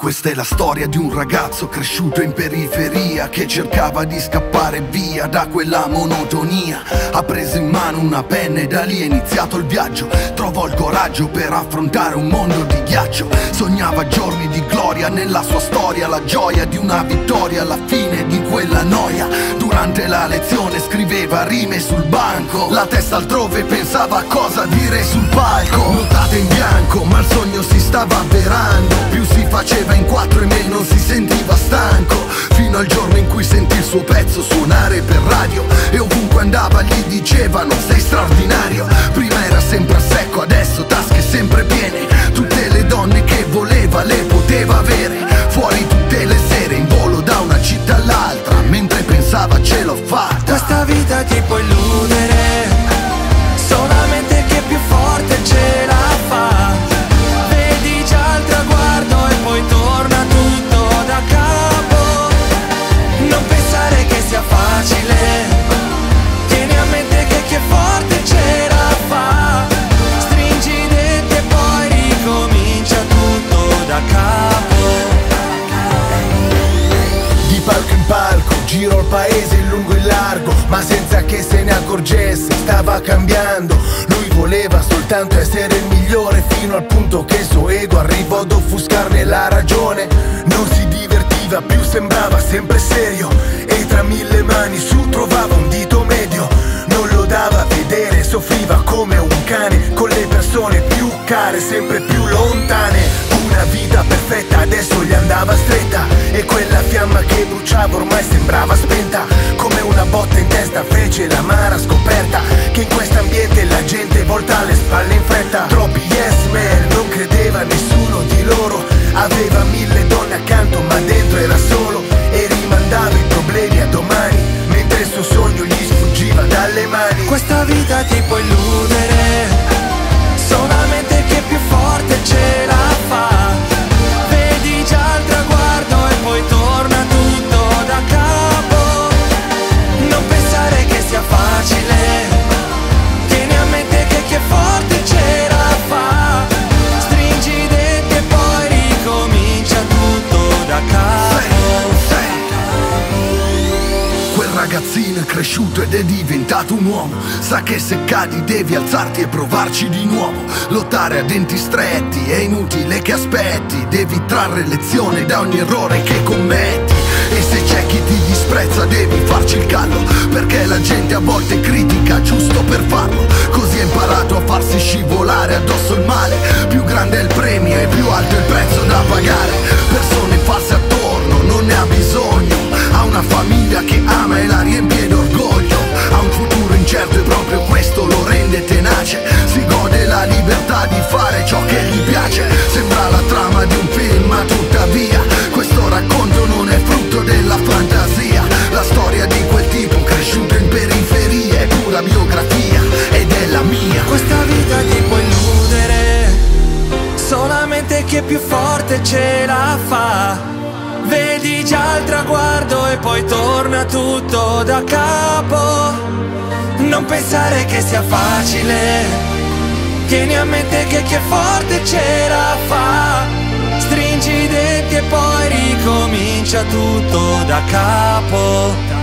Questa è la storia di un ragazzo cresciuto in periferia che cercava di scappare via da quella monotonia. Ha preso in mano una penna e da lì è iniziato il viaggio. Trovò il coraggio per affrontare un mondo di ghiaccio. Sognava giorni di gloria nella sua storia, la gioia di una vittoria alla fine di quella noia. Durante la lezione scriveva rime sul banco, la testa altrove pensava a cosa dire sul palco. Notate in bianco, ma il sogno si stava avverando. Faceva in quattro e meno si sentiva stanco. Fino al giorno in cui sentì il suo pezzo suonare per radio. E ovunque andava gli dicevano sei straordinario. Giro il paese in lungo e in largo Ma senza che se ne accorgesse, stava cambiando. Lui voleva soltanto essere il migliore Fino al punto che il suo ego arrivò ad offuscarne la ragione. Non si divertiva più, sembrava sempre serio E tra mille mani su trovava un dito medio. Non lo dava a vedere, soffriva come un cane Con le persone più care, sempre più lontane. Una vita perfetta adesso gli andava stretta E quella fiamma che bruciava ormai sembrava spenta Come una botta in testa fece l'amara scoperta ragazzino è cresciuto ed è diventato un uomo. Sa che se cadi devi alzarti e provarci di nuovo. Lottare a denti stretti è inutile che aspetti. Devi trarre lezione da ogni errore che commetti. E se c'è chi ti disprezza devi farci il callo Perché la gente a volte critica giusto per farlo. Così ha imparato a farsi scivolare addosso il male. Più grande è il premio e più alto è il prezzo da pagare forte ce la fa. Vedi già il traguardo e poi torna tutto da capo. Non pensare che sia facile. Tieni a mente che chi è forte ce la fa. Stringi i denti e poi ricomincia tutto da capo